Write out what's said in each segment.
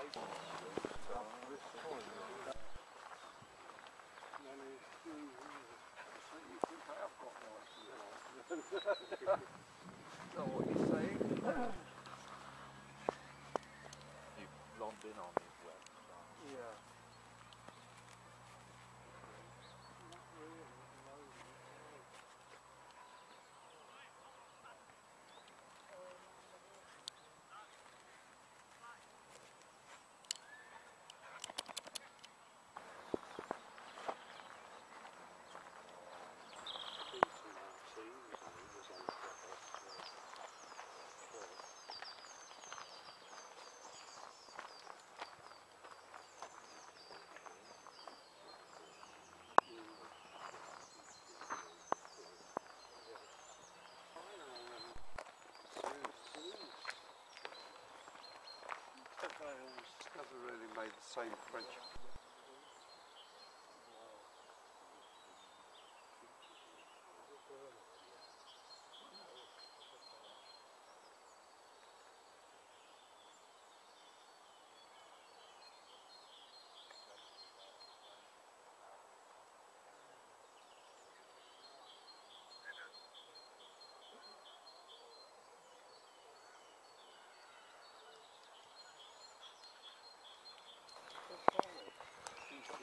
Know what you're saying? You've lombed in on me as well. Yeah. Never really made the same French.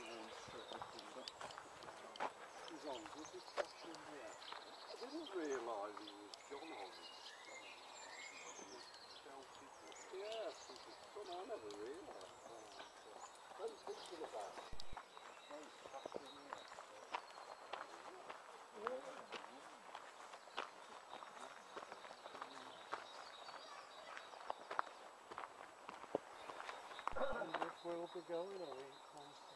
I didn't realise he was John Holmes. I. I we'll be going or we